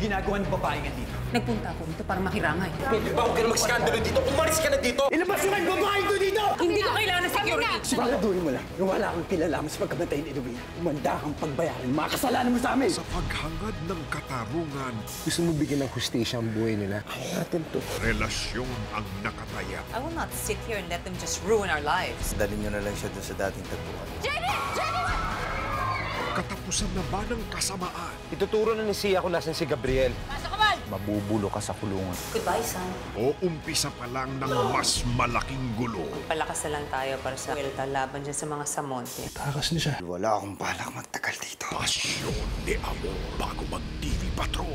ginagawa ng babae nga dito? Nagpunta ako dito para makirangay. Pwede ba huwag ka na mag-skandalo dito? Umalis ka na dito! Ilabas yung ang babae ko dito! Hindi ko kailangan ng security. Siguraduhin mo lang na wala kang kilala sa pagkamatay ni Edwina. Umanda kang pagbayaran mga kasalanan mo sa amin. Sa paghangad ng katarungan, Gusto mo bigyan ng hustisya ang buhay nila? Natin to. relasyon ang nakataya. I will not sit here and let them just ruin our lives. Dalhin nyo na lang siya doon sa dating tagpuan. Katapusan na ba ng kasamaan? Ituturo na ni Sia kung nasan si Gabriel. Mabubulo ka sa kulungan. Goodbye, son. O umpisa pa lang ng mas malaking gulo? Palakas na lang tayo para sa welta laban dyan sa mga samonte. Takas na siya. Wala akong balak magtagal dito. Pasyon de amor bago mag-TV Patrol.